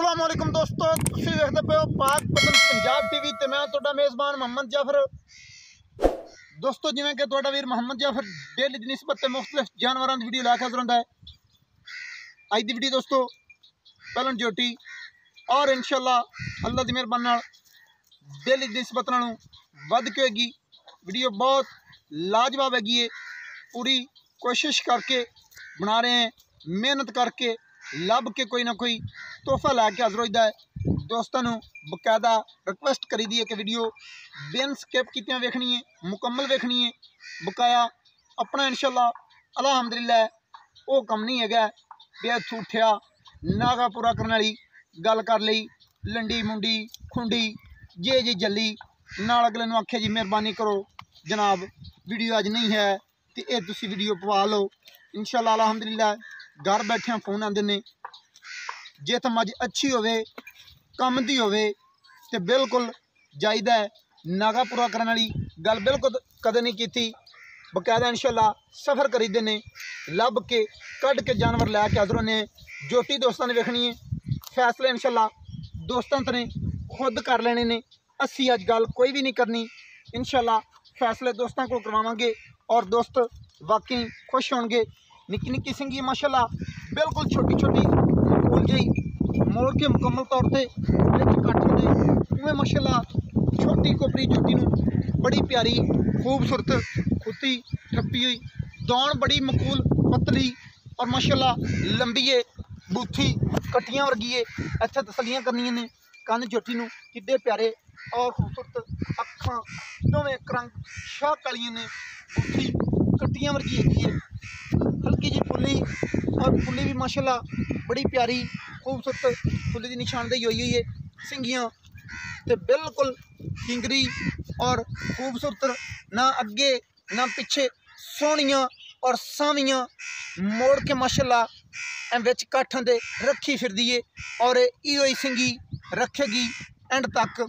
ਅਸਲਾਮ ਵਾਲੇਕੁਮ ਦੋਸਤੋ, ਤੁਸੀਂ ਵੇਖਦੇ ਪਏ ਹੋ ਪਾਕ ਪਤਨ ਪੰਜਾਬ ਟੀਵੀ ਤੇ ਮੈਂ ਤੁਹਾਡਾ ਮੇਜ਼ਬਾਨ ਮੁਹੰਮਦ ਜਾਫਰ। ਦੋਸਤੋ, ਜਿਵੇਂ ਕਿ ਤੁਹਾਡਾ ਵੀਰ ਮੁਹੰਮਦ ਜਾਫਰ ਡੇਲੀ ਦੀ ਨਿਸਬਤ ਤੇ ਮੁxtਲਫ ਜਾਨਵਰਾਂ ਦੀ ਵੀਡੀਓ ਲਾ ਕੇ ਹਾਜ਼ਰ ਹੁੰਦਾ ਹੈ। ਅੱਜ ਦੀ ਵੀਡੀਓ ਦੋਸਤੋ, ਪਹਿਲਨ ਜੋਟੀ ਔਰ ਇਨਸ਼ਾਅੱਲਾ ਅੱਲਾ ਦੀ ਮਿਹਰਬਾਨੀ ਨਾਲ ਡੇਲੀ ਦੀ ਨਿਸਬਤ ਨਾਲੋਂ ਵੱਧ ਕੇ ਹੋਏਗੀ। ਵੀਡੀਓ ਬਹੁਤ ਲਾਜਵਾਬ ਹੈਗੀ ਹੈ ਪੂਰੀ ਕੋਸ਼ਿਸ਼ ਕਰਕੇ ਬਣਾ ਰਹੇ ਹਾਂ। ਮਿਹਨਤ ਕਰਕੇ, ਲੱਭ ਕੇ ਕੋਈ ਨਾ ਕੋਈ ਤੋਹਫਾ ਲੈ ਕੇ ਹਾਜ਼ਰ ਹੋਈਦਾ ਹੈ। ਦੋਸਤਾਂ ਨੂੰ ਬਕਾਇਦਾ ਰਿਕੁਐਸਟ ਕਰੀਦੀ ਹੈ ਕਿ ਵੀਡੀਓ ਬਿਨ ਸਕਿਪ ਕੀਤਿਆਂ ਵੇਖਣੀ ਹੈ ਮੁਕੰਮਲ ਵੇਖਣੀ ਹੈ ਬਕਾਇਆ ਆਪਣਾ ਇਨਸ਼ਾਅੱਲਾ, ਅਲਹਮਦੁਲਿਲਾ, ਉਹ ਕੰਮ ਨਹੀਂ ਹੈਗਾ। ਵੀ ਇੱਥੋਂ ਉੱਠਿਆ ਨਾਗਾ ਪੂਰਾ ਕਰਨ ਵਾਲੀ ਗੱਲ ਕਰ ਲਈ, ਲੰਡੀ ਮੁੰਡੀ, ਖੁੰਡੀ, ਜੇ ਜੇ ਜੱਲੀ, ਨਾਲ ਅਗਲੇ ਨੂੰ ਆਖਿਆ ਜੀ, ਮਿਹਰਬਾਨੀ ਕਰੋ। ਜਨਾਬ ਵੀਡੀਓ ਅੱਜ ਨਹੀਂ ਹੈ ਤੇ ਇਹ ਤੁਸੀਂ ਵੀਡੀਓ ਪਵਾ ਲਓ। ਇਨਸ਼ਾਅੱਲਾ, ਅਲਹਮਦੁਲਿਲਾ, ਘਰ ਬੈਠਿਆਂ ਫੋਨ ਆਉਂਦੇ ਨੇ। ਜੇ ਤਾਂ ਮੱਝ ਅੱਛੀ ਹੋਵੇ, ਕੰਮ ਦੀ ਹੋਵੇ, ਤੇ ਬਿਲਕੁਲ ਜਾਇਦਾ ਹੈ ਨਾਗਾ ਪੂਰਾ ਕਰਨ ਵਾਲੀ ਗੱਲ ਬਿਲਕੁਲ ਕਦੇ ਨਹੀਂ ਕੀਤੀ। ਬਕਾਇਦਾ ਇਨਸ਼ਾਅੱਲਾ ਸਫ਼ਰ ਕਰੀਦੇ ਨੇ, ਲੱਭ ਕੇ, ਕੱਢ ਕੇ ਜਾਨਵਰ ਲੈ ਕੇ ਹਾਜ਼ਰ ਨੇ। ਜੋਟੀ ਦੋਸਤਾਂ ਨੇ ਵੇਖਣੀ ਹੈ। ਫੈਸਲੇ ਇਨਸ਼ਾਅੱਲਾ ਦੋਸਤਾਂ ਤੇ ਨੇ ਖੁਦ ਕਰ ਲੈਣੇ ਨੇ। ਅਸੀਂ ਅੱਜ ਗੱਲ ਕੋਈ ਵੀ ਨਹੀਂ ਕਰਨੀ। ਇਨਸ਼ਾਅੱਲਾ ਫੈਸਲੇ ਦੋਸਤਾਂ ਕੋਲ ਕਰਵਾਵਾਂਗੇ ਔਰ ਦੋਸਤ ਵਾਕਈ ਖੁਸ਼ ਹੋਣਗੇ। ਨਿੱਕੀ ਨਿੱਕੀ ਸਿੰਗੀ, ਮਾਸ਼ਾਅੱਲਾ, ਬਿਲਕੁਲ ਛੋਟੀ ਛੋਟੀ ਫੁੱਲ ਜਿਹੀ ਮੋੜ ਕੇ ਮੁਕੰਮਲ ਤੌਰ ਤੇ ਵਿੱਚ ਕੱਟ ਦੇ ਉਵੇਂ ਮਾਸ਼ਾਅੱਲਾ, ਛੋਟੀ ਕੋਪਰੀ ਜੁੱਤੀ ਨੂੰ ਬੜੀ ਪਿਆਰੀ, ਖੂਬਸੂਰਤ ਖੁੱਤੀ ਠੱਪੀ ਹੋਈ। ਦੌਣ ਬੜੀ ਮਕੂਲ, ਪਤਲੀ ਔਰ ਮਾਸ਼ਾਅੱਲਾ ਲੰਬੀਏ ਬੂਥੀ ਕਟੀਆਂ ਵਰਗੀਏ ਏ। ਇੱਥੇ ਤਸਲੀਆਂ ਕਰਨੀਆਂ ਨੇ ਕੰਨ ਜੁੱਤੀ ਨੂੰ, ਕਿੱਡੇ ਪਿਆਰੇ ਔਰ ਖੂਬਸੂਰਤ ਅੱਖਾਂ, ਦੋਵੇਂ ਕਰੰਗ ਸ਼ਾਹ ਕਾਲੀਆਂ ਨੇ। ਬੂਥੀ ਕਟੀਆਂ ਵਰਗੀ ਹੈਗੀ ਏ। ਹਲਕੀ ਜਿਹੀ ਫੁੱਲੀ ਔਰ ਫੁੱਲੀ ਵੀ ਮਾਸ਼ਾਅੱਲਾ ਬੜੀ ਪਿਆਰੀ, ਖੂਬਸੂਰਤ ਫੁੱਲੀ ਦੀ ਨਿਸ਼ਾਨਦੇਹੀ ਹੋਈ ਹੋਈ ਏ ਸਿੰਗੀਆਂ ਤੇ ਬਿਲਕੁਲ ਕਿੰਗਰੀ ਔਰ ਖੂਬਸੂਰਤ, ਨਾ ਅੱਗੇ, ਨਾ ਪਿੱਛੇ, ਸੋਹਣੀਆਂ ਔਰ ਸਾਵੀਆਂ ਮੋੜ ਕੇ ਮਾਸ਼ਾਅੱਲਾ ਐਂ ਵਿੱਚ ਕਾਠਾਂ ਦੇ ਰੱਖੀ ਫਿਰਦੀ ਏ ਔਰ ਇਹੋ ਹੀ ਸਿੰਗੀ ਰੱਖੇਗੀ ਐਂਡ ਤੱਕ।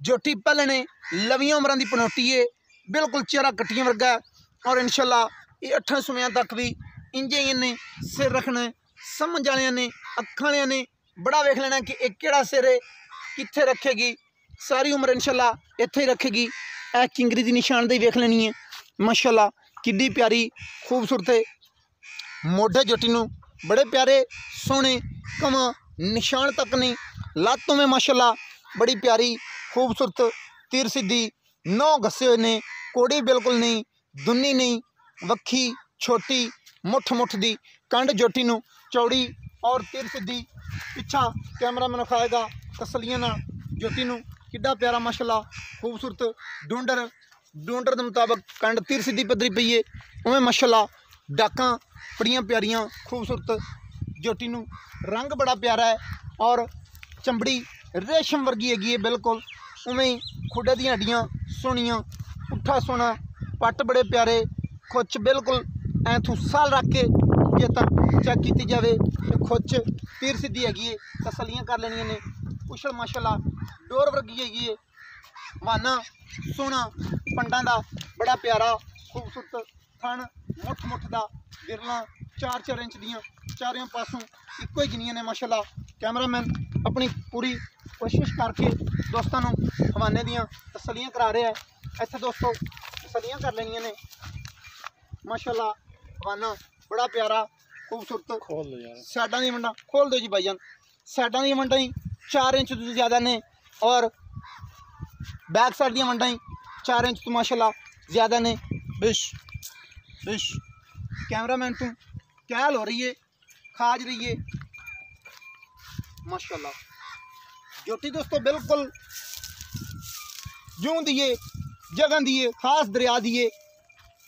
ਜੋਟੀ ਪਹਿਲਣੇ ਲਵੀਆਂ ਉਮਰਾਂ ਦੀ ਪਨੋਟੀ ਏ, ਬਿਲਕੁਲ ਚਿਹਰਾ ਕੱਟੀਆਂ ਵਰਗਾ ਔਰ ਇਨਸ਼ਾਅੱਲਾ ਇਹ ਅੱਠਾਂ ਸਮਿਆਂ ਤੱਕ ਵੀ ਇੰਜੇ ਹੀ ਇਹਨੇ ਸਿਰ ਰੱਖਣਾ, ਸਮਝ ਵਾਲਿਆਂ ਨੇ, ਅੱਖਾਂ ਵਾਲਿਆਂ ਨੇ ਬੜਾ ਵੇਖ ਲੈਣਾ ਕਿ ਇਹ ਕਿਹੜਾ ਸਿਰ ਹੈ, ਕਿੱਥੇ ਰੱਖੇਗੀ। ਸਾਰੀ ਉਮਰ ਇਨਸ਼ਾਅੱਲਾ ਇੱਥੇ ਹੀ ਰੱਖੇਗੀ। ਇਹ ਕਿੰਗਰੀ ਦੀ ਨਿਸ਼ਾਨਦੇਹੀ ਵੇਖ ਲੈਣੀ ਹੈ। ਮਾਸ਼ਾਅੱਲਾ, ਕਿੱਡੀ ਪਿਆਰੀ, ਖੂਬਸੂਰਤ ਹੈ ਮੋਢੇ ਜੋਟੀ ਨੂੰ ਬੜੇ ਪਿਆਰੇ, ਸੋਹਣੇ ਕਮਾ ਨਿਸ਼ਾਨ ਤੱਕ ਨਹੀਂ ਲੱਤੋਂ ਵਿੱਚ ਮਾਸ਼ਾਅੱਲਾ ਬੜੀ ਪਿਆਰੀ, ਖੂਬਸੂਰਤ, ਤੀਰ ਸਿੱਧੀ ਨੌ ਗੱਸੇ ਹੋਏ ਨੇ, ਕੋੜੀ ਬਿਲਕੁਲ ਨਹੀਂ, ਦੁੰਨੀ ਨਹੀਂ ਵੱਖੀ, ਛੋਟੀ ਮੁੱਠ ਮੁੱਠ ਦੀ ਕੰਡ ਜੋਟੀ ਨੂੰ ਚੌੜੀ ਔਰ ਤੀਰ ਸਿੱਧੀ ਪਿੱਛਾ ਕੈਮਰਾਮੈਨ ਖਾਏਗਾ ਤਸਲੀਆਂ ਨਾਲ। ਜੋਟੀ ਨੂੰ ਕਿੱਡਾ ਪਿਆਰਾ ਮਾਸ਼ਾਅੱਲਾ ਖੂਬਸੂਰਤ ਡੂੰਡਰ। ਡੂੰਡਰ ਦੇ ਮੁਤਾਬਕ ਕੰਡ ਤੀਰ ਸਿੱਧੀ ਪੱਧਰੀ ਪਈ ਏ। ਉਵੇਂ ਮਾਸ਼ਾਅੱਲਾ ਡਾਕਾਂ ਬੜੀਆਂ ਪਿਆਰੀਆਂ, ਖੂਬਸੂਰਤ ਜੋਟੀ ਨੂੰ। ਰੰਗ ਬੜਾ ਪਿਆਰਾ ਹੈ ਔਰ ਚੰਬੜੀ ਰੇਸ਼ਮ ਵਰਗੀ ਹੈਗੀ ਹੈ ਬਿਲਕੁਲ। ਉਵੇਂ ਹੀ ਖੁੱਡੇ ਦੀਆਂ ਹੱਡੀਆਂ ਸੋਹਣੀਆਂ, ਪੁੱਠਾ ਸੋਹਣਾ, ਪੱਟ ਬੜੇ ਪਿਆਰੇ ਖੁੱਚ ਬਿਲਕੁਲ ਐ ਸਾਲ ਰੱਖ ਕੇ ਜੇ ਤਾਂ ਚੈੱਕ ਕੀਤੀ ਜਾਵੇ ਤੇ ਖੁੱਚ ਤੀਰ ਸਿੱਧੀ ਹੈਗੀ ਏ, ਤਸਲੀਆਂ ਕਰ ਲੈਣੀਆਂ ਨੇ। ਉਛਲ ਮਾਸ਼ਾਅੱਲਾ, ਡੋਰ ਵਰਗੀ ਹੈਗੀ ਏ। ਵਾਨਾ ਸੋਹਣਾ, ਪੰਡਾਂ ਦਾ ਬੜਾ ਪਿਆਰਾ, ਖੂਬਸੂਰਤ ਥਣ ਮੁੱਠ ਮੁੱਠ ਦਾ ਗਿਰਲਾਂ 4-4 ਇੰਚ ਦੀਆਂ ਚਾਰਿਆਂ ਪਾਸੋਂ ਇੱਕੋ ਹੀ ਜਿੰਨੀਆਂ ਨੇ ਮਾਸ਼ਾਅੱਲਾ। ਕੈਮਰਾਮੈਨ ਆਪਣੀ ਪੂਰੀ ਕੋਸ਼ਿਸ਼ ਕਰਕੇ ਦੋਸਤਾਂ ਨੂੰ ਹਵਾਨੇ ਦੀਆਂ ਤਸਲੀਆਂ ਕਰਾ ਰਿਹਾ ਹੈ। ਇੱਥੇ ਦੋਸਤੋ, ਤਸਲੀਆਂ ਕਰ ਲੈਣੀਆਂ ਨੇ। ਮਾਸ਼ਾਅੱਲਾ ਹਵਾਨਾ ਬੜਾ ਪਿਆਰਾ ਖੂਬਸੂਰਤ ਖੋਲ ਲੋ ਯਾਰ ਸਾਡਾਂ ਦੀ ਮੰਡਾ ਖੋਲ ਦਿਓ ਜੀ ਭਾਈਜਾਨ ਸਾਡਾਂ ਦੀਆਂ ਮੰਡਾਂ ਹੀ 4 ਇੰਚ ਤੋਂ ਜ਼ਿਆਦਾ ਨੇ ਔਰ ਬੈਕ ਸਾਈਡ ਦੀਆਂ ਮੰਡਾਂ ਹੀ 4 ਇੰਚ ਤੋਂ ਮਾਸ਼ਾਅੱਲਾ ਜ਼ਿਆਦਾ ਨੇ ਬਿਸ਼ ਬਿਸ਼ ਕੈਮਰਾਮੈਨ ਤੋਂ ਕਹਿਲ ਹੋ ਰਹੀ ਏ ਖਾਜ ਰਹੀ ਏ ਮਾਸ਼ਾਅੱਲਾ ਜੋਟੀ ਦੋਸਤੋ ਬਿਲਕੁਲ ਜੂੰ ਦੀਏ ਜਗ੍ਹਾ ਦੀਏ ਖਾਸ ਦਰਿਆ ਦੀਏ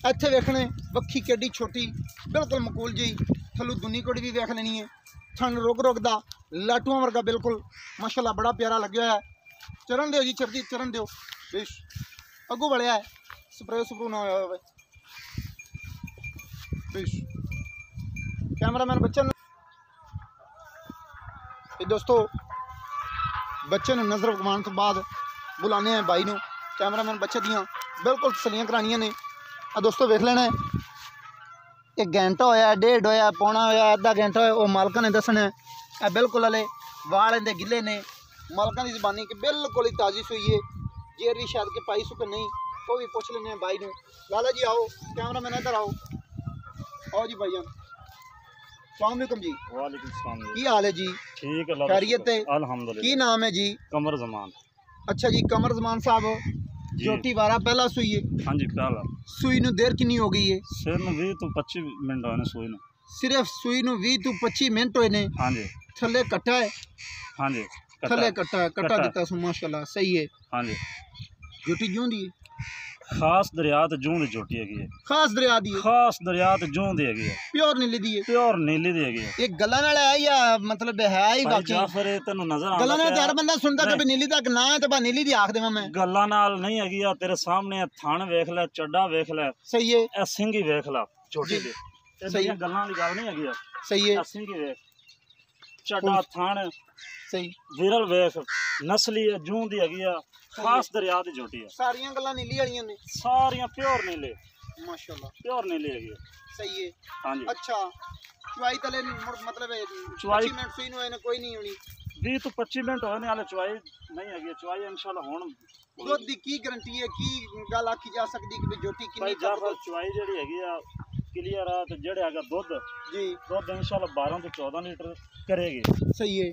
ਇੱਥੇ ਵੇਖਣੇ ਵੱਖੀ ਕਿੱਡੀ ਛੋਟੀ, ਬਿਲਕੁਲ ਮਕੂਲ ਜਿਹੀ, ਥੱਲੋਂ ਦੁਨੀ ਕੋੜੀ ਵੀ ਵੇਖ ਲੈਣੀ ਹੈ। ਥਣ ਰੁਕ ਰੁਕ ਦਾ, ਲਾਟੂਆਂ ਵਰਗਾ ਬਿਲਕੁਲ, ਮਾਸ਼ਾਅੱਲਾ ਬੜਾ ਪਿਆਰਾ ਲੱਗਿਆ ਹੋਇਆ ਚਰਨ ਦਿਓ ਜੀ ਚਰਦੀ ਚਰਨ ਦਿਓ। ਬੇਸ਼ ਅੱਗੋਂ ਵੜਿਆ ਹੈ। ਸਪਰੇ ਸਪਰੂ ਨਾ ਹੋਇਆ ਹੋਵੇ। ਬੇਸ਼ ਕੈਮਰਾਮੈਨ ਬੱਚੇ ਨੂੰ ਇਹ ਦੋਸਤੋ ਬੱਚੇ ਨੂੰ ਨਜ਼ਰ ਕਮਾਉਣ ਤੋਂ ਬਾਅਦ ਬੁਲਾਉਂਦੇ ਆ ਬਾਈ ਨੂੰ। ਕੈਮਰਾਮੈਨ ਬੱਚੇ ਦੀਆਂ ਬਿਲਕੁਲ ਤਸਲੀਆਂ ਕਰਾਣੀਆਂ ਨੇ। ਆ ਦੋਸਤੋ ਵੇਖ ਲੈਣਾ ਇਹ ਘੰਟਾ ਹੋਇਆ ਡੇਢ ਹੋਇਆ ਪੌਣਾ ਹੋਇਆ ਅੱਧਾ ਘੰਟਾ ਹੋਇਆ ਉਹ ਮਾਲਕਾਂ ਨੇ ਦੱਸਣਾ। ਇਹ ਬਿਲਕੁਲ ਹਲੇ ਵਾਲ ਇਹਦੇ ਗਿੱਲੇ ਨੇ। ਮਾਲਕਾਂ ਦੀ ਜ਼ਬਾਨੀ ਕਿ ਬਿਲਕੁਲ ਹੀ ਤਾਜ਼ਿਸ਼ ਹੋਈ ਹੈ ਜੇ ਵੀ ਸ਼ਾਇਦ ਕਿ ਪਾਈ ਸੁਕ ਨਹੀਂ ਉਹ ਵੀ ਪੁੱਛ ਲੈਣੇ ਬਾਈ ਨੂੰ। ਲਾਲਾ ਜੀ ਆਓ ਕੈਮਰਾਮੈਨ ਇੱਧਰ ਆਓ। ਆਓ ਜੀ ਭਾਈਆਂ ਸਲਾਮ ਜੀ। ਵਾਲੇਕਮ ਸਲਾਮ ਕੀ ਹਾਲ ਹੈ ਜੀ? ਠੀਕ ਹੈ ਖੈਰੀਅਤ ਹੈ ਅਲਹਮਦੁਲਿਲਾ। ਕੀ ਨਾਮ ਹੈ ਜੀ? ਕਮਰ ਜ਼ਮਾਨ। ਅੱਛਾ ਜੀ ਕਮਰ ਜ਼ਮਾਨ ਸਾਹਿਬ। ਜੀ। ਵਾਰਾ ਪਹਿਲਾਂ ਸੂਈ ਹਾਂਜੀ ਪਹਿਲਾ। ਸੂਈ ਨੂੰ ਦੇਰ ਕਿੰਨੀ ਹੋ ਗਈ ਹੈ ਸਿਰ ਨੂੰ 20 ਤੋਂ 25 ਮਿੰਟ ਹੋਏ ਨੇ ਸੋਏ ਨੂੰ। ਸਿਰਫ ਸੂਈ ਨੂੰ 20 ਤੋਂ 25 ਮਿੰਟ ਹੋਏ ਨੇ? ਹਾਂਜੀ। ਥੱਲੇ ਕੱਟਾ ਹੈ ਹਾਂਜੀ ਥੱਲੇ ਕੱਟਾ। ਕੱਟਾ ਦਿੱਤਾ ਸੋ ਸਹੀ ਹੈ ਹਾਂਜੀ। ਜੋਟੀ ਜਿਉਂਦੀ ਹੈ ਖਾਸ ਦਰਿਆ ਤੇ ਦੀ ਚੋਟੀ ਹੈਗੀ ਹੈ। ਖਾਸ ਦਰਿਆ ਦੀ ਖਾਸ ਦਰਿਆ ਤੇ ਦੀ ਹੈਗੀ ਹੈ। ਪਿਓਰ ਨੀਲੀ ਦੀ ਹੈ। ਪਿਓਰ ਨੀਲੀ ਦੀ ਹੈਗੀ ਹੈ। ਇਹ ਗੱਲਾਂ ਨਾਲ ਹੈ ਜਾਂ ਮਤਲਬ ਹੈ ਹੀ ਭਾਈ ਜਾਫਰ ਇਹ ਤੈਨੂੰ ਨਜ਼ਰ ਆਉਂਦਾ ਗੱਲਾਂ ਨਾਲ ਪਿਆ। ਚਾਰ ਬੰਦਾ ਸੁਣਦਾ ਕਿ ਨੀਲੀ ਤੱਕ ਨਾ ਹੈ ਤੇ ਬਾ ਨੀਲੀ ਦੀ ਆਖ ਦੇਵਾਂ ਮੈਂ। ਗੱਲਾਂ ਨਾਲ ਨਹੀਂ ਹੈਗੀ ਆ ਤੇਰੇ ਸਾਹਮਣੇ ਆ ਥਣ ਵੇਖ ਲੈ ਚੱਡਾ ਵੇਖ ਲੈ। ਸਹੀ ਏ ਇਹ ਸਿੰਘ ਹੀ ਵੇਖ ਲੈ ਛੋਟੀ ਜੀ। ਦੇ ਸਹੀ। ਗੱਲਾਂ ਦੀ ਗੱਲ ਨਹੀਂ ਹੈਗੀ ਆ ਸਹੀ ਏ ਅਸੀਂ ਕੀ ਵੇਖ। ਚੱਡਾ ਥਣ ਸਹੀ ਵਿਰਲ ਵੇਖ ਨਸਲੀ ਹੈ, ਜੂੰ ਦੀ ਹੈਗੀ ਆ ਖਾਸ ਦਰਿਆ ਦੀ ਝੋਟੀ ਆ। ਸਾਰੀਆਂ ਗੱਲਾਂ ਨੀਲੀ ਵਾਲੀਆਂ ਨੇ। ਸਾਰੀਆਂ ਪਿਓਰ ਨੀਲੇ। ਮਾਸ਼ਾਅੱਲਾ। ਪਿਓਰ ਨੀਲੇ ਹੈਗੀ ਆ। ਸਹੀ ਹੈ ਹਾਂਜੀ। ਅੱਛਾ ਚੁਆਈ ਤਲੇ ਮੁੜ- ਮਤਲਬ ਚੁਆਈ- 25 ਮਿੰਟ ਸੂਈ ਨੂੰ ਇਹਨੇ ਕੋਈ ਨਹੀਂ ਹੋਣੀ 20 ਤੋਂ 25 ਮਿੰਟ ਹੋਣੇ ਵਾਲੇ ਚੁਆਈ ਨਹੀਂ ਹੈਗੀ ਆ। ਚੁਆਈ ਇਨਸ਼ਾਅੱਲਾ ਹੁਣ ਦੁੱਧ ਦੀ ਕੀ ਗਾਰੰਟੀ ਹੈ? ਕੀ ਗੱਲ ਆਖੀ ਜਾ ਸਕਦੀ ਕਿ ਵੀ ਜੋਟੀ ਕਿੰਨੀ ਭਾਈ ਕੁ ਜਾਫਰ ਚੁਆਈ ਜਿਹੜੀ ਹੈਗੀ ਆ ਕਲੀਅਰ ਆ ਤੇ ਜਿਹੜਾ ਹੈਗਾ ਦੁੱਧ ਜੀ। ਦੁੱਧ ਇਨਸ਼ਾਅੱਲਾ 12 ਤੋਂ 14 ਲੀਟਰ ਕਰੇਗੀ। ਸਹੀ ਹੈ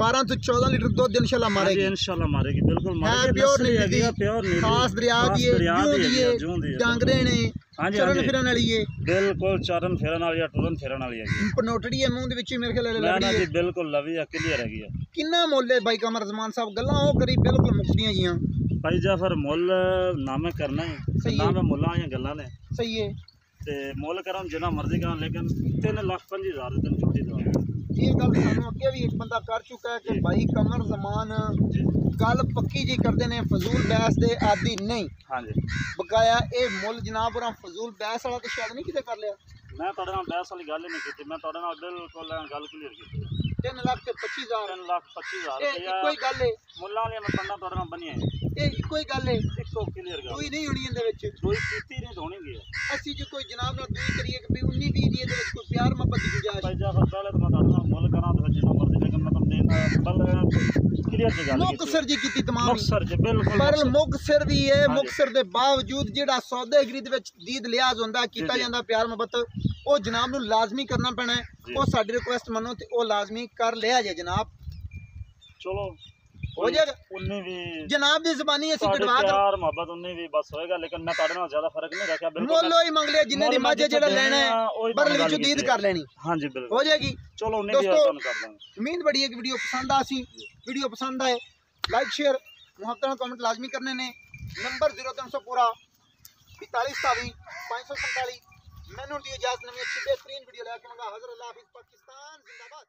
12 ਤੋਂ 14 लीटर दूध इंशाल्लाह मारेगी इंशाल्लाह मारेगी बिल्कुल मारेगी प्योर नीली प्योर नीली खास दरिया दी है जूं दी है ਡਾਂਗਰੇ ਨੇ ਚਰਨ ਫਿਰਨ ਵਾਲੀ ਏ ਬਿਲਕੁਲ ਚਰਨ ਫਿਰਨ ਵਾਲੀ ਆ ਟੁਰਨ ਫਿਰਨ ਵਾਲੀ ਆ। ਪਨੋਟੜੀ ਹੈ ਮੂੰਹ ਦੇ ਵਿੱਚ ਮੇਰੇ ਖਿਆਲ ਨਾਲ ਲੱਗੀ ਨਾ ਜੀ ਬਿਲਕੁਲ ਲਵੀ ਆ ਕਲੀਅਰ ਹੈਗੀ ਆ। ਕਿੰਨਾ ਮੁੱਲ ਹੈ ਬਾਈ ਕਮਰ ਜ਼ਮਾਨ ਸਾਹਿਬ? ਗੱਲਾਂ ਉਹ ਕਰੀ ਬਿਲਕੁਲ ਮੁੱਕਦੀਆਂ ਜੀਆਂ। ਭਾਈ ਜਾਫਰ ਮੁੱਲ ਨਾਮੇ ਕਰਨਾ ਹੈ ਨਾਮੇ ਮੁੱਲਾਂ ਵਾਲੀਆਂ ਗੱਲਾਂ ਨੇ। ਸਹੀ ਏ ਤੇ ਮੁੱਲ ਕਰਾਂ ਜਿੰਨਾ ਮਰਜ਼ੀ ਕਰਾਂ ਲੇਕਿਨ 3 ਲੱਖ 50 ਦੇ ਤੈਨੂੰ ਛੋਟੀ ਦਵਾ। ਇਹ ਗੱਲ ਸਾਨੂੰ ਅੱਗੇ ਵੀ ਇੱਕ ਬੰਦਾ ਕਰ ਚੁੱਕਾ ਹੈ ਕਿ ਬਾਈ ਕਮਰ ਜ਼ਮਾਨ ਗੱਲ ਪੱਕੀ ਜੀ ਕਰਦੇ ਨੇ ਫਜ਼ੂਲ ਬਹਿਸ ਦੇ ਆਦੀ ਨਹੀਂ। ਹਾਂਜੀ। ਬਕਾਇਆ ਇਹ ਮੁੱਲ ਜਨਾਬ ਹੋਰਾਂ ਫਜ਼ੂਲ ਬਹਿਸ ਵਾਲਾ ਤੇ ਸ਼ਾਇਦ ਨਹੀਂ ਕਿਤੇ ਕਰ ਲਿਆ। ਮੈਂ ਤੁਹਾਡੇ ਨਾਲ ਬਹਿਸ ਵਾਲੀ ਗੱਲ ਹੀ ਨਹੀਂ ਕੀਤੀ। ਮੈਂ ਤੁਹਾਡੇ ਨਾਲ ਬਿਲਕੁਲ ਗੱਲ ਕਲੀਅਰ ਕੀਤੀ 3 ਲੱਖ ਤੇ 25000 3 ਲੱਖ 25000 ਇਹ ਇੱਕੋ ਹੀ ਗੱਲ ਹੈ ਮੁੱਲਾਂ ਵਾਲੀਆਂ ਮੈਂ ਪੰਨਾ ਤੁਹਾਡੇ ਨਾਲ ਬਣੀਆਂ ਹੈ। ਇਹ ਇੱਕੋ ਹੀ ਗੱਲ ਹੈ ਇੱਕੋ ਕਲੀਅਰ ਗੱਲ। ਕੋਈ ਨਹੀਂ ਹੋਣੀ ਇਹਦੇ ਵਿੱਚ। ਕੋਈ ਕੀਤੀ ਨਹੀਂ ਧੋਣੀ ਗਈ ਅਸੀਂ ਜੇ ਕੋਈ ਜਨਾਬ ਨਾਲ ਦੂਈ ਕਰੀਏ ਕਿ ਵੀ 19 20 ਦੀ ਇਹਦੇ ਵਿੱਚ ਕੋਈ ਪਿਆਰ ਮੁਹੱਬਤ ਦੀ ਗੁੰਜਾਇਸ਼ ਭਾਈ ਜਾਫਰ ਪਹਿਲੇ ਤਾਂ ਮੈਂ ਤੁਹਾਡੇ ਨਾਲ ਮੁੱਲ ਕਰਾਂ ਤੇ ਫਿਰ ਜਿੰਨਾ ਮਰਜ਼ੀ ਲੇਕਿਨ ਮੈਂ ਤੁਹਾਨੂੰ ਦੇਣਾ ਬਲ ਕਲੀਅਰ ਦੀ ਗੱਲ ਕੀਤੀ ਮੁਕਸਰ ਜੀ ਕੀਤੀ ਤਮਾਮ। ਮੁਕਸਰ ਜੀ ਬਿਲਕੁਲ ਪਰ। ਮੁਕਸਰ ਦੀ ਹੈ। ਮੁਕਸਰ ਦੇ ਬਾਵਜੂਦ ਜਿਹੜਾ ਸੌਦੇਗਰੀ ਦੇ ਵਿੱਚ ਦੀਦ ਲਿਆਜ਼ ਹੁੰਦਾ ਕੀਤਾ। ਜਾਂਦਾ ਪਿਆਰ ਮੁਹੱਬਤ ਉਹ ਜਨਾਬ ਨੂੰ ਲਾਜ਼ਮੀ ਕਰਨਾ ਪੈਣਾ। ਉਹ ਸਾਡੀ ਰਿਕੁਐਸਟ ਮੰਨੋ ਤੇ ਉਹ ਲਾਜ਼ਮੀ ਕਰ ਲਿਆ ਜੇ ਜਨਾਬ ਚਲੋ ਹੋ ਜਾਏਗਾ। ਉਨੀ ਵੀ ਜਨਾਬ ਦੀ ਜ਼ਬਾਨੀ ਅਸੀਂ ਕਟਵਾ ਕਰ ਪਿਆਰ ਮੁਹੱਬਤ ਉਨੀ ਵੀ ਬਸ ਹੋਏਗਾ ਲੇਕਿਨ ਮੈਂ ਤੁਹਾਡੇ ਨਾਲ ਜ਼ਿਆਦਾ ਫ਼ਰਕ ਨਹੀਂ ਰੱਖਿਆ ਬਿਲਕੁਲ ਮੁੱਲ ਹੀ ਮੰਗ ਲਿਆ ਜਿੰਨੇ ਦੀ ਮਾਝੇ ਜਿਹੜਾ ਲੈਣਾ ਹੈ ਬਰਲ ਵਿੱਚੋਂ ਦੀਦ। ਕਰ ਲੈਣੀ। ਹਾਂਜੀ ਬਿਲਕੁਲ। ਹੋ ਜਾਏਗੀ। ਚਲੋ ਉਨੀ ਦੋਸਤੋ, ਤੁਹਾਨੂੰ ਕਰ ਦਾਂਗੇ ਉਮੀਦ ਬੜੀ ਹੈ ਕਿ ਵੀਡੀਓ ਪਸੰਦ ਆ ਸੀ ਵੀਡੀਓ ਪਸੰਦ ਆਏ ਲਾਈਕ ਸ਼ੇਅਰ ਮੁਹੱਬਤ ਨਾਲ ਕਮੈਂਟ ਲਾਜ਼ਮੀ ਕਰਨੇ ਨੇ। ਨੰਬਰ 0300 ਪੂਰਾ 42 547 ਮੈਨੂੰ ਦੀ ਇਜਾਜ਼ਤ ਨਵੀਂ ਅੱਛੀ ਬਿਹਤਰੀਨ ਵੀਡੀਓ ਲੈ ਕੇ ਆਵਾਂਗਾ ਹਜ਼ਰ ਅੱਲਾਹ ਹਾਫਿਜ਼ ਪਾਕਿਸਤਾਨ ਜ਼ਿੰਦਾਬਾਦ।